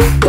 Oh,